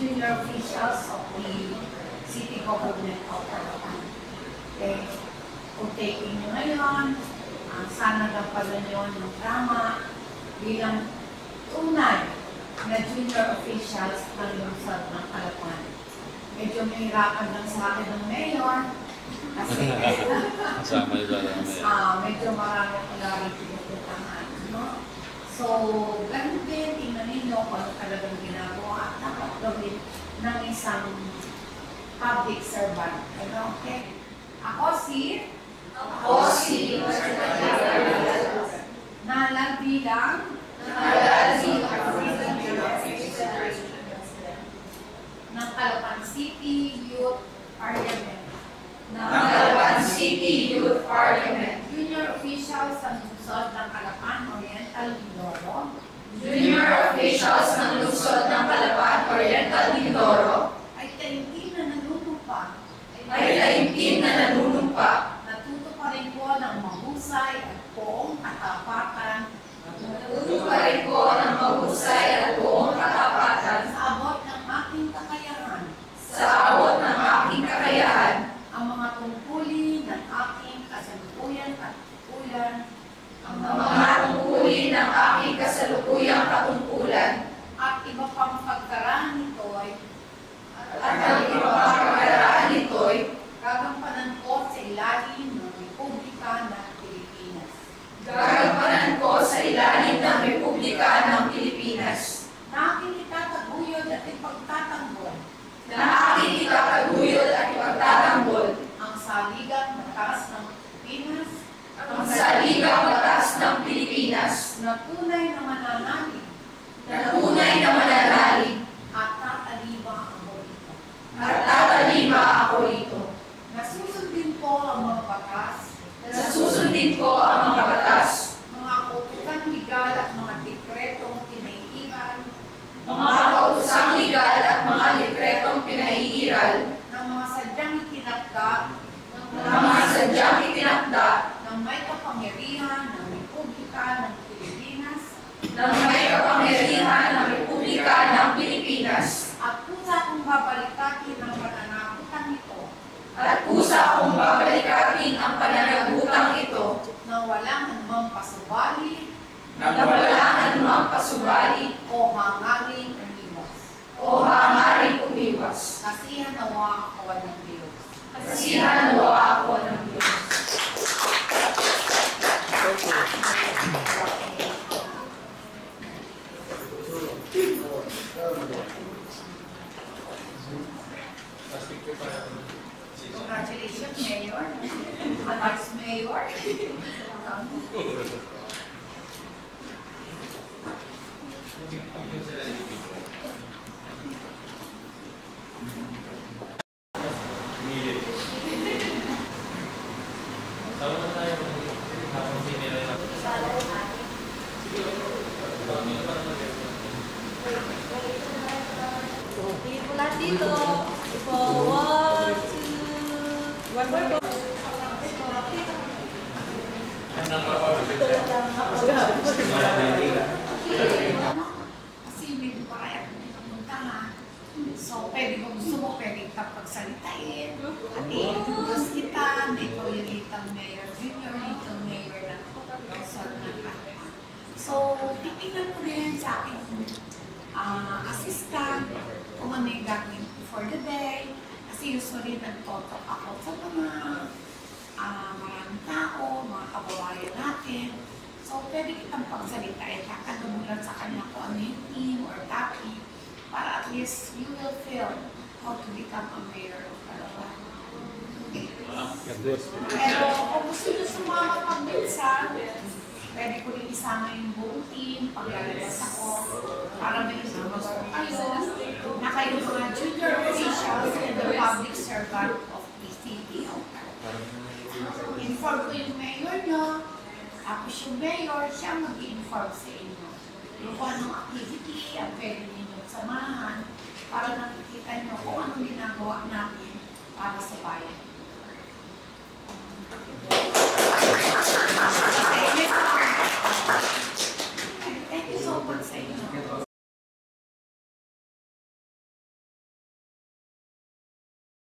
junior officials of the city government of Caloocan. Okay, kung taking nyo ngayon, ah, sana gampanan nyo ng tama bilang tunay na junior officials ng lungsod ng Caloocan. Medyo mahirapan lang sa akin ng mayor kasi Kasama yung dala na may... ah medyo marami pala rin pinupuntahan. No? So, ganun din, ng isang public servant. Ano, okay? Ako si Ako si Nalag bilang Nalalazi ng Caloocan City Youth Parliament. ng Caloocan City Youth Parliament. Junior officials sa lungsod ng Caloocan Oriental Mindoro. Junior officials ng lungsod ng Caloocan Oriental Mindoro ay taimtim na nanunumpa. ay taimtim na nanunumpa. Natuto pa rin po ng mahusay at poong katapatan Natuto pa rin ko ng mahusay at buong katapatan sa abot ng aking kakayahan sa abot ng aking kakayahan ang mga tungkulin ng aking kasalukuyan at kulan ang mga tungkulin ng aking kasalukuyang katungkulan at iba pang pagkaraan nito'y at ang iba pang kagaraan nito'y gagampanan ko sa ilalim ng Republika ng Pilipinas. gagampanan ko sa ilalim ng Republika ng Pilipinas Na aking itataguyod at ipagtatanggol na aking itataguyod at ipagtatanggol ang saligang batas ng Pilipinas ang saligang batas ng Na tunay na mananalig na tunay na mananalig at tataliba ako ito. at tatalima ako rito. Na susundin ko ang mga batas, Na susundin ko ang mga batas, mga kautukan legal at mga dekretong pinaiiral mga kautosang legal at mga dekretong pinaiiral ng mga sadyang itinakda na mga sadyang itinakda ng may kapangyarihan ng Republika ng Pilipinas ng may kapangyarihan ng Republika ng Pilipinas at kusa kong babalikatin ang pananagutan nito at kusa kong babalikatin ang pananagutang ito na walang anumang pasubali na walang pasubali o hangaring umiwas. o hangaring umiwas. Kasihan nawa ako ng Diyos. Kasihan nawa ako ng Diyos. Congratulations, Mayor. Vice Mayor. Lahat dito. One, two, one more po. Kasi medyo parang pumuntahan. So, pwede kung gusto mo, pwede ka pagsalitain. At i-introduce kita, may little mayor, junior little mayor ng ng Caloocan. So, titignan mo rin sa akin ah assistant, kung ano yung gagawin ko for the day. Kasi usually nagtotok ako sa mga ah maraming tao, mga kababayan natin. So, pwede kitang pagsalitain, kakadumulan sa kanya kung ano yung team or topic para at least you will feel how to become a mayor of Caloocan. Pero kung gusto nyo sumama pag minsan, pwede ko rin isama yung buong team, paglalabas ako, para may gusto kayo, na junior officials and the public servant of city. Inform ko yung mayor nyo, tapos yung mayor, siya mag-inform sa inyo. Yung anong activity ang pwede ninyong samahan